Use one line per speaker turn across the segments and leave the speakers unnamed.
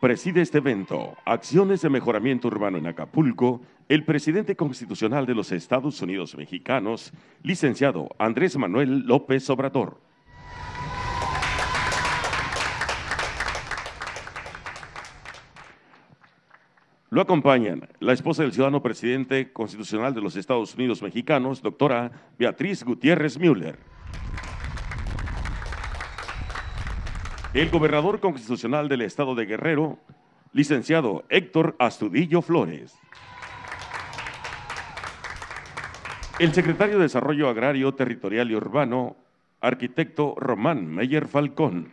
Preside este evento, Acciones de Mejoramiento Urbano en Acapulco, el presidente constitucional de los Estados Unidos Mexicanos, licenciado Andrés Manuel López Obrador. Lo acompañan la esposa del ciudadano presidente constitucional de los Estados Unidos Mexicanos, doctora Beatriz Gutiérrez Müller. El gobernador constitucional del estado de Guerrero, licenciado Héctor Astudillo Flores. El secretario de Desarrollo Agrario, Territorial y Urbano, arquitecto Román Meyer Falcón.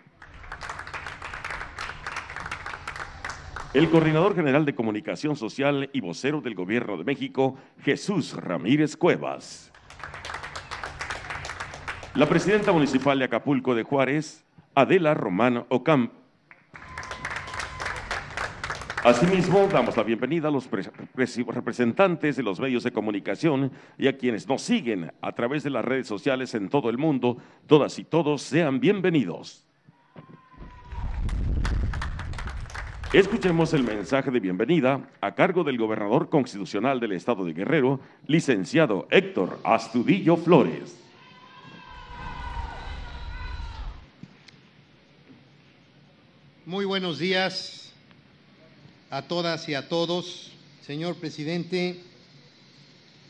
El coordinador general de Comunicación Social y vocero del Gobierno de México, Jesús Ramírez Cuevas. La presidenta municipal de Acapulco de Juárez, Adela Román Ocamp. Asimismo, damos la bienvenida a los representantes de los medios de comunicación y a quienes nos siguen a través de las redes sociales en todo el mundo. Todas y todos sean bienvenidos. Escuchemos el mensaje de bienvenida a cargo del gobernador constitucional del estado de Guerrero, licenciado Héctor Astudillo Flores.
Muy buenos días a todas y a todos. Señor presidente,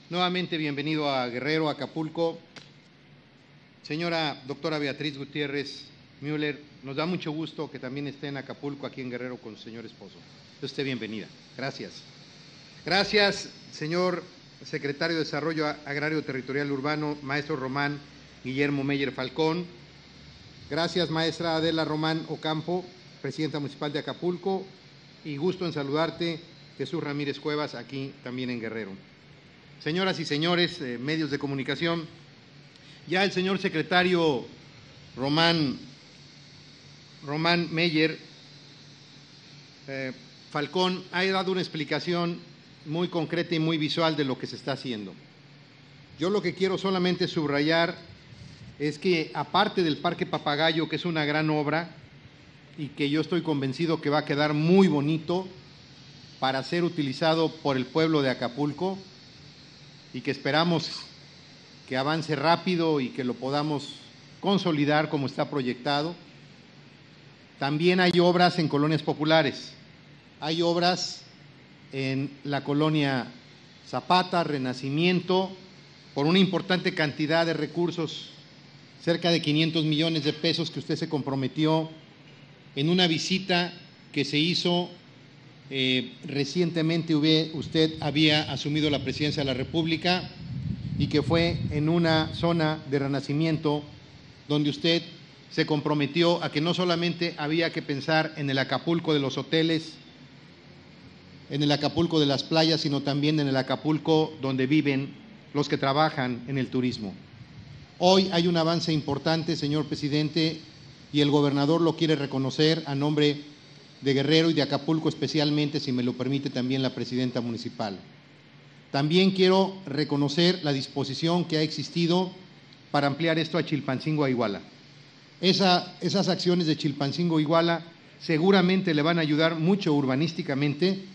nuevamente bienvenido a Guerrero, Acapulco. Señora doctora Beatriz Gutiérrez Müller, nos da mucho gusto que también esté en Acapulco, aquí en Guerrero, con su señor esposo. Usted bienvenida. Gracias. Gracias, señor secretario de Desarrollo Agrario Territorial Urbano, maestro Román Guillermo Meyer Falcón. Gracias, maestra Adela Román Ocampo, presidenta municipal de Acapulco, y gusto en saludarte, Jesús Ramírez Cuevas, aquí también en Guerrero. Señoras y señores, eh, medios de comunicación, ya el señor secretario Román, Román Meyer eh, Falcón ha dado una explicación muy concreta y muy visual de lo que se está haciendo. Yo lo que quiero solamente subrayar es que aparte del Parque Papagayo, que es una gran obra, y que yo estoy convencido que va a quedar muy bonito para ser utilizado por el pueblo de Acapulco y que esperamos que avance rápido y que lo podamos consolidar como está proyectado. También hay obras en colonias populares, hay obras en la colonia Zapata, Renacimiento, por una importante cantidad de recursos, cerca de 500 millones de pesos que usted se comprometió en una visita que se hizo eh, recientemente usted había asumido la presidencia de la República y que fue en una zona de renacimiento donde usted se comprometió a que no solamente había que pensar en el Acapulco de los hoteles, en el Acapulco de las playas, sino también en el Acapulco donde viven los que trabajan en el turismo. Hoy hay un avance importante, señor presidente, y el gobernador lo quiere reconocer a nombre de Guerrero y de Acapulco especialmente, si me lo permite también la presidenta municipal. También quiero reconocer la disposición que ha existido para ampliar esto a Chilpancingo a Iguala. esas acciones de Chilpancingo a Iguala seguramente le van a ayudar mucho urbanísticamente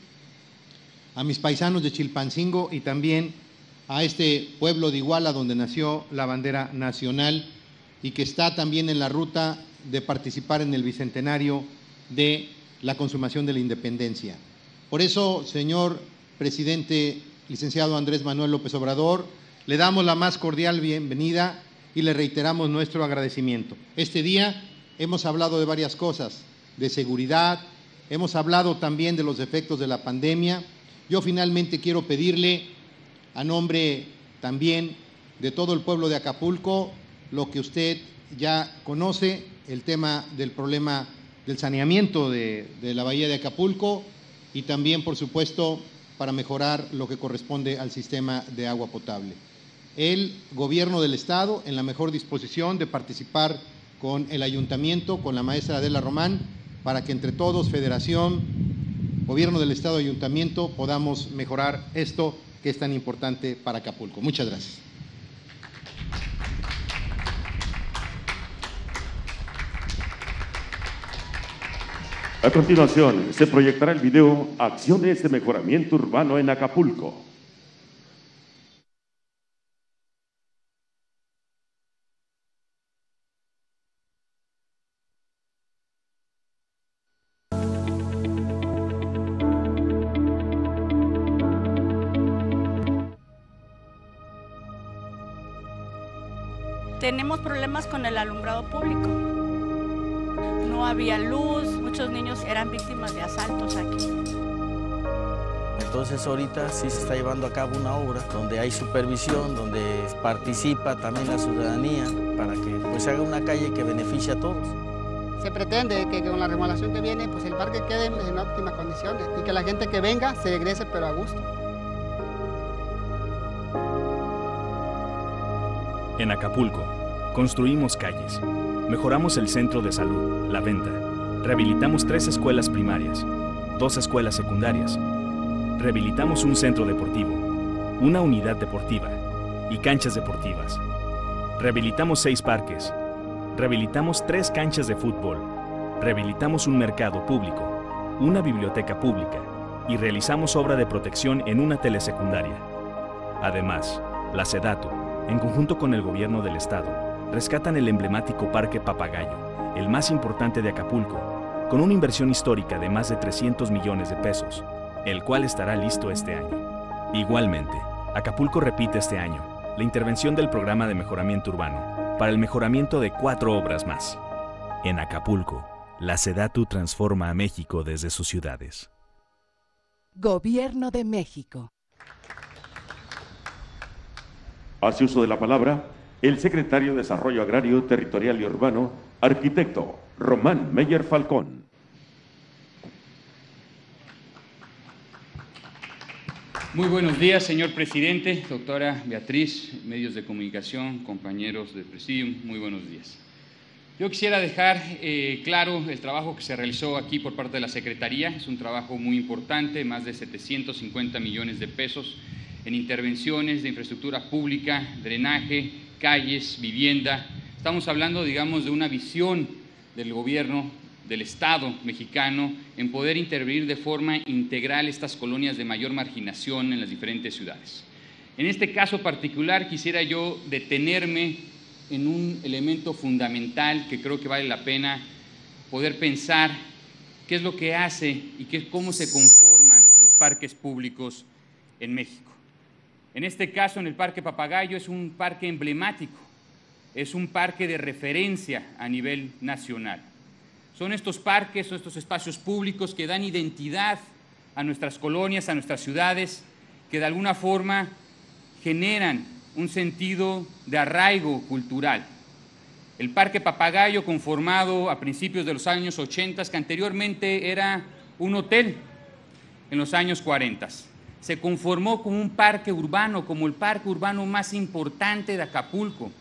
a mis paisanos de Chilpancingo y también a este pueblo de Iguala donde nació la bandera nacional y que está también en la ruta de participar en el bicentenario de la consumación de la independencia. Por eso, señor presidente, licenciado Andrés Manuel López Obrador, le damos la más cordial bienvenida y le reiteramos nuestro agradecimiento. Este día hemos hablado de varias cosas, de seguridad, hemos hablado también de los efectos de la pandemia. Yo finalmente quiero pedirle, a nombre también de todo el pueblo de Acapulco, lo que usted ya conoce, el tema del problema del saneamiento de, la bahía de Acapulco y también, por supuesto, para mejorar lo que corresponde al sistema de agua potable. El gobierno del Estado en la mejor disposición de participar con el ayuntamiento, con la maestra Adela Román, para que entre todos, federación, gobierno del Estado, ayuntamiento, podamos mejorar esto que es tan importante para Acapulco. Muchas gracias.
A continuación, se proyectará el video Acciones de Mejoramiento Urbano en Acapulco.
tenemos problemas con el alumbrado público. No había luz, muchos niños eran víctimas de asaltos aquí.
Entonces ahorita sí se está llevando a cabo una obra donde hay supervisión, donde participa también la ciudadanía para que pues, se haga una calle que beneficie a todos.
Se pretende que con la remodelación que viene pues el parque quede en óptimas condiciones y que la gente que venga se regrese pero a gusto.
En Acapulco, construimos calles, mejoramos el centro de salud, la venta, rehabilitamos tres escuelas primarias, dos escuelas secundarias, rehabilitamos un centro deportivo, una unidad deportiva y canchas deportivas. Rehabilitamos seis parques, rehabilitamos tres canchas de fútbol, rehabilitamos un mercado público, una biblioteca pública y realizamos obra de protección en una telesecundaria. Además, la SEDATU, en conjunto con el gobierno del estado, rescatan el emblemático Parque Papagayo, el más importante de Acapulco, con una inversión histórica de más de 300 millones de pesos, el cual estará listo este año. Igualmente, Acapulco repite este año la intervención del programa de mejoramiento urbano para el mejoramiento de cuatro obras más. En Acapulco, la SEDATU transforma a México desde sus ciudades.
Gobierno de México.
Hace uso de la palabra el secretario de Desarrollo Agrario, Territorial y Urbano, arquitecto Román Meyer Falcón.
Muy buenos días, señor presidente, doctora Beatriz, medios de comunicación, compañeros de presidium, muy buenos días. Yo quisiera dejar eh, claro el trabajo que se realizó aquí por parte de la Secretaría. Es un trabajo muy importante, más de 750 millones de pesos en intervenciones de infraestructura pública, drenaje, calles, vivienda. Estamos hablando, digamos, de una visión del gobierno, del Estado mexicano, en poder intervenir de forma integral estas colonias de mayor marginación en las diferentes ciudades. En este caso particular quisiera yo detenerme en un elemento fundamental que creo que vale la pena poder pensar qué es lo que hace y qué, cómo se conforman los parques públicos en México. En este caso, en el Parque Papagayo es un parque emblemático, es un parque de referencia a nivel nacional. Son estos parques o estos espacios públicos que dan identidad a nuestras colonias, a nuestras ciudades, que de alguna forma generan un sentido de arraigo cultural. El Parque Papagayo, conformado a principios de los años 80, que anteriormente era un hotel en los años 40 se conformó como un parque urbano, como el parque urbano más importante de Acapulco.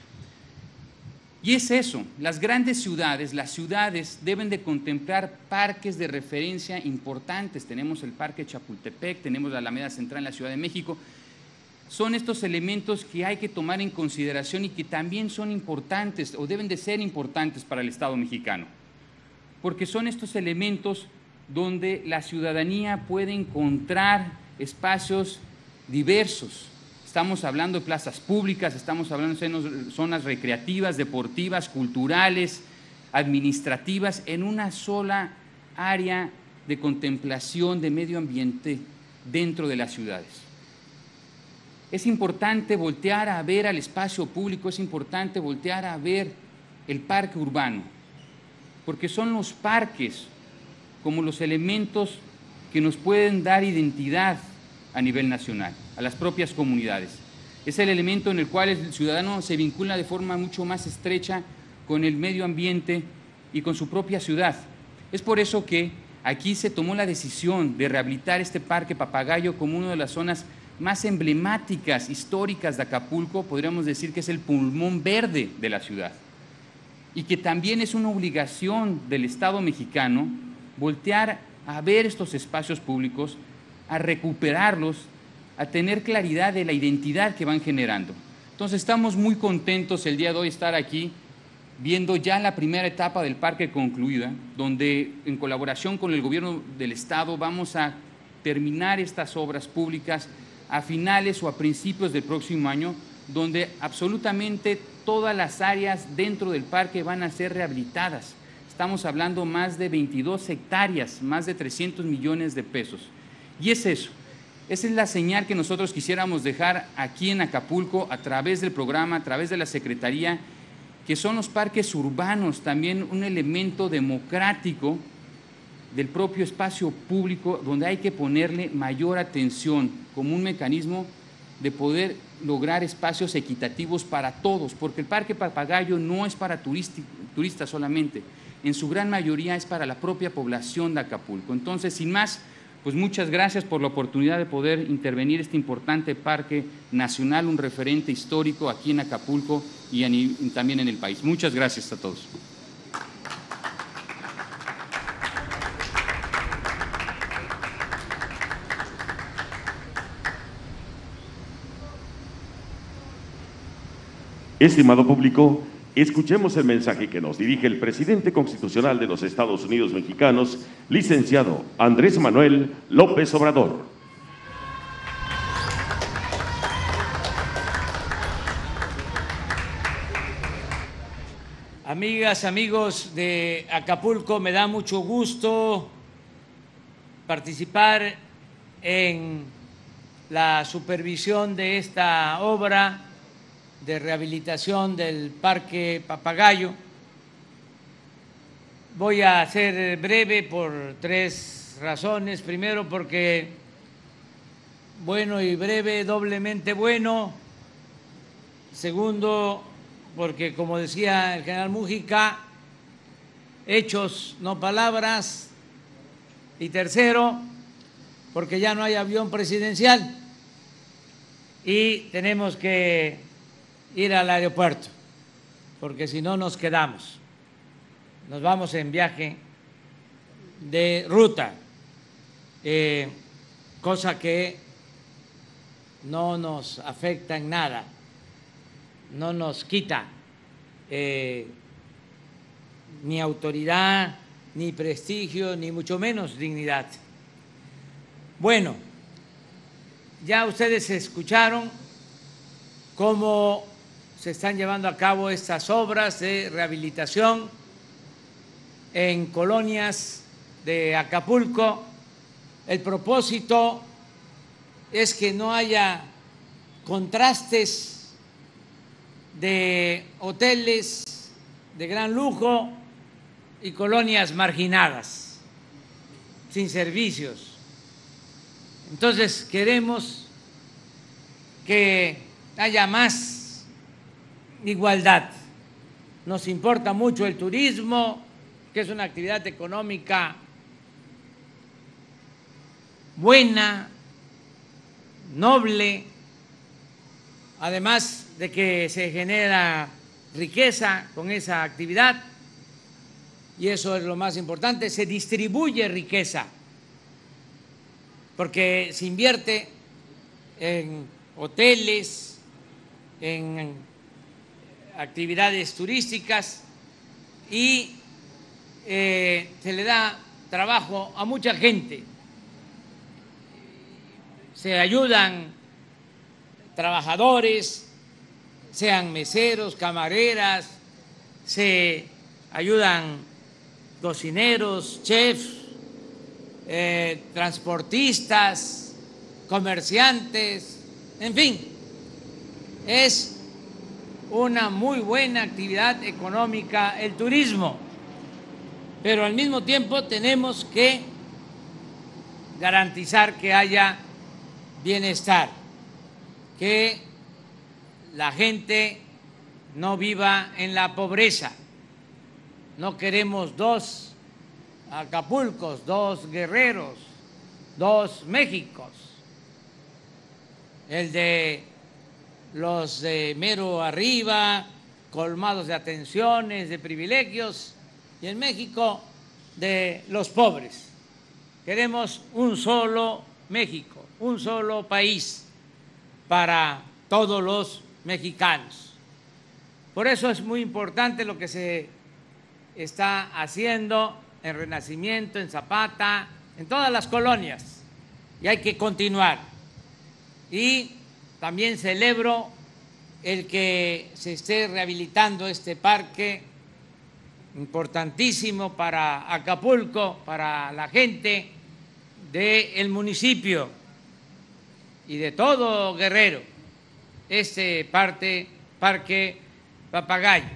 Y es eso, las grandes ciudades, las ciudades deben de contemplar parques de referencia importantes. Tenemos el Parque Chapultepec, tenemos la Alameda Central en la Ciudad de México. Son estos elementos que hay que tomar en consideración y que también son importantes o deben de ser importantes para el Estado mexicano. Porque son estos elementos donde la ciudadanía puede encontrar espacios diversos. Estamos hablando de plazas públicas, estamos hablando de zonas recreativas, deportivas, culturales, administrativas, en una sola área de contemplación de medio ambiente dentro de las ciudades. Es importante voltear a ver al espacio público, es importante voltear a ver el parque urbano, porque son los parques como los elementos que nos pueden dar identidad a nivel nacional, a las propias comunidades. Es el elemento en el cual el ciudadano se vincula de forma mucho más estrecha con el medio ambiente y con su propia ciudad. Es por eso que aquí se tomó la decisión de rehabilitar este parque Papagayo como una de las zonas más emblemáticas, históricas de Acapulco, podríamos decir que es el pulmón verde de la ciudad. Y que también es una obligación del Estado mexicano voltear a ver estos espacios públicos, a recuperarlos, a tener claridad de la identidad que van generando. Entonces estamos muy contentos el día de hoy estar aquí viendo ya la primera etapa del parque concluida, donde en colaboración con el gobierno del estado vamos a terminar estas obras públicas a finales o a principios del próximo año, donde absolutamente todas las áreas dentro del parque van a ser rehabilitadas. Estamos hablando más de 22 hectáreas, más de 300 millones de pesos. Y es eso, esa es la señal que nosotros quisiéramos dejar aquí en Acapulco a través del programa, a través de la Secretaría, que son los parques urbanos, también un elemento democrático del propio espacio público donde hay que ponerle mayor atención como un mecanismo de poder lograr espacios equitativos para todos, porque el Parque Papagayo no es para turistas solamente, en su gran mayoría es para la propia población de Acapulco. Entonces, sin más, pues muchas gracias por la oportunidad de poder intervenir este importante parque nacional, un referente histórico aquí en Acapulco y también en el país. Muchas gracias a todos.
Estimado público, Escuchemos el mensaje que nos dirige el presidente constitucional de los Estados Unidos mexicanos, licenciado Andrés Manuel López Obrador.
Amigas, amigos de Acapulco, me da mucho gusto participar en la supervisión de esta obra de rehabilitación del Parque Papagayo. Voy a ser breve por tres razones. Primero, porque bueno y breve, doblemente bueno. Segundo, porque como decía el general Mújica, hechos, no palabras. Y tercero, porque ya no hay avión presidencial y tenemos que ir al aeropuerto, porque si no nos quedamos. Nos vamos en viaje de ruta, eh, cosa que no nos afecta en nada, no nos quita eh, ni autoridad, ni prestigio, ni mucho menos dignidad. Bueno, ya ustedes escucharon cómo se están llevando a cabo estas obras de rehabilitación en colonias de Acapulco. El propósito es que no haya contrastes de hoteles de gran lujo y colonias marginadas, sin servicios. Entonces queremos que haya más igualdad. Nos importa mucho el turismo, que es una actividad económica buena, noble, además de que se genera riqueza con esa actividad, y eso es lo más importante, se distribuye riqueza, porque se invierte en hoteles, en actividades turísticas y eh, se le da trabajo a mucha gente. Se ayudan trabajadores, sean meseros, camareras, se ayudan cocineros, chefs, eh, transportistas, comerciantes, en fin, es una muy buena actividad económica el turismo, pero al mismo tiempo tenemos que garantizar que haya bienestar, que la gente no viva en la pobreza. No queremos dos Acapulcos, dos guerreros, dos Méxicos. El de los de mero arriba, colmados de atenciones, de privilegios, y en México de los pobres. Queremos un solo México, un solo país para todos los mexicanos. Por eso es muy importante lo que se está haciendo en Renacimiento, en Zapata, en todas las colonias. Y hay que continuar. Y también celebro el que se esté rehabilitando este parque importantísimo para Acapulco, para la gente del municipio y de todo Guerrero, este parte, parque Papagayo.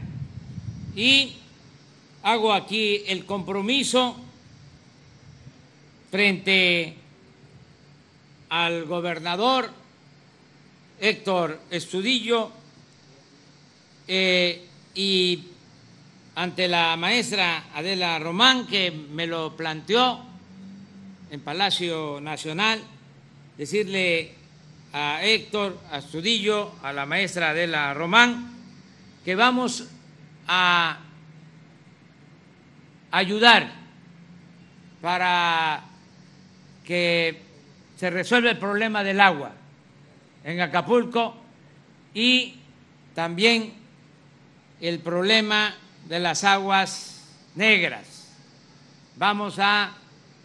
Y hago aquí el compromiso frente al gobernador Héctor Estudillo eh, y ante la maestra Adela Román, que me lo planteó en Palacio Nacional, decirle a Héctor Astudillo, a la maestra Adela Román, que vamos a ayudar para que se resuelva el problema del agua en Acapulco y también el problema de las aguas negras. Vamos a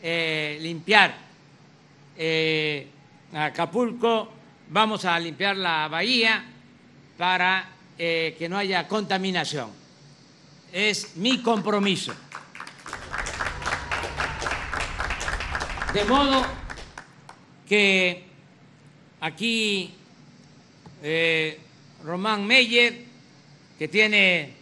eh, limpiar eh, Acapulco, vamos a limpiar la bahía para eh, que no haya contaminación. Es mi compromiso. De modo que aquí Román Meyer, que tiene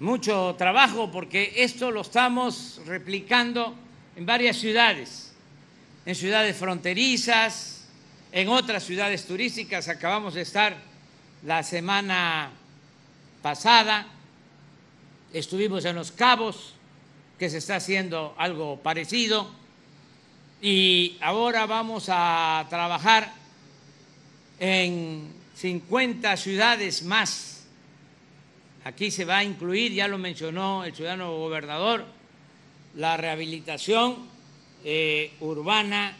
mucho trabajo porque esto lo estamos replicando en varias ciudades, en ciudades fronterizas, en otras ciudades turísticas. Acabamos de estar la semana pasada, estuvimos en Los Cabos, que se está haciendo algo parecido, y ahora vamos a trabajar en 50 ciudades más. Aquí se va a incluir, ya lo mencionó el ciudadano gobernador, la rehabilitación eh, urbana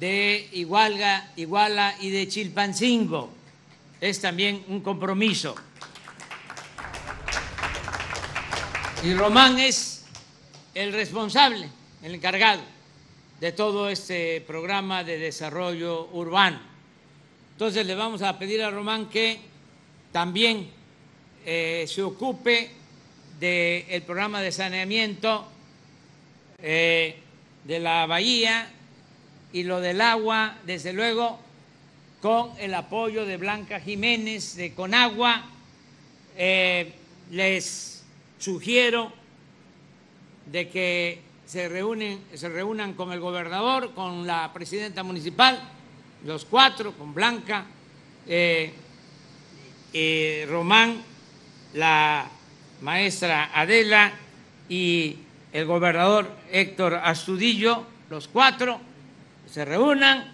de Igualga, Iguala y de Chilpancingo. Es también un compromiso. Y Román es el responsable, el encargado de todo este programa de desarrollo urbano. Entonces le vamos a pedir a Román que también eh, se ocupe del programa de saneamiento eh, de la bahía y lo del agua, desde luego, con el apoyo de Blanca Jiménez de Conagua. Eh, les sugiero de que se, reúnen, se reúnan con el gobernador, con la presidenta municipal los cuatro, con Blanca, eh, eh, Román, la maestra Adela y el gobernador Héctor Astudillo, los cuatro, se reúnan,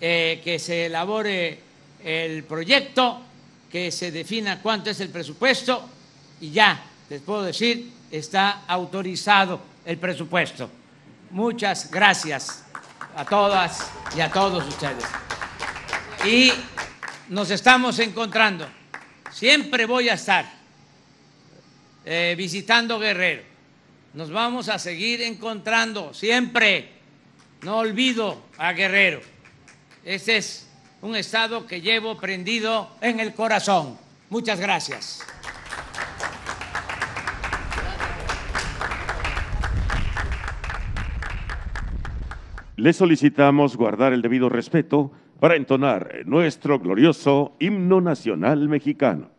eh, que se elabore el proyecto, que se defina cuánto es el presupuesto y ya, les puedo decir, está autorizado el presupuesto. Muchas gracias a todas y a todos ustedes. Y nos estamos encontrando. Siempre voy a estar eh, visitando Guerrero. Nos vamos a seguir encontrando siempre. No olvido a Guerrero. Este es un estado que llevo prendido en el corazón. Muchas gracias.
Le solicitamos guardar el debido respeto para entonar nuestro glorioso himno nacional mexicano.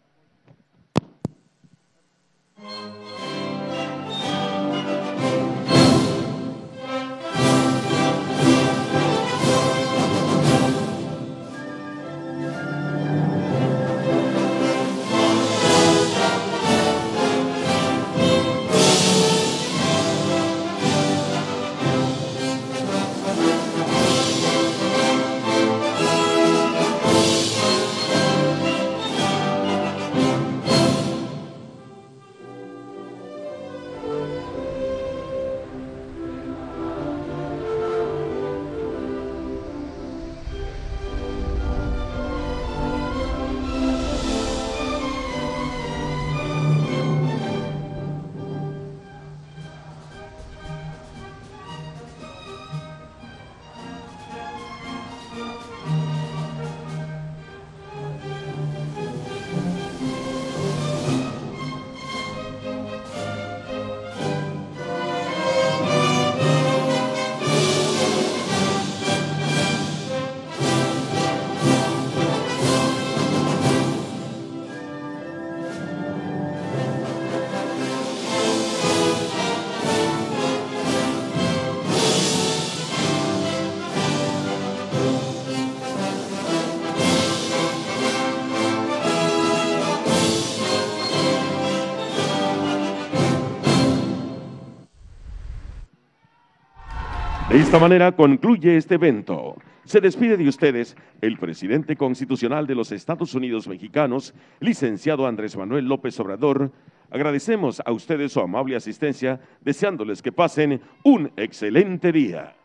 De esta manera concluye este evento. Se despide de ustedes el presidente constitucional de los Estados Unidos mexicanos, licenciado Andrés Manuel López Obrador. Agradecemos a ustedes su amable asistencia, deseándoles que pasen un excelente día.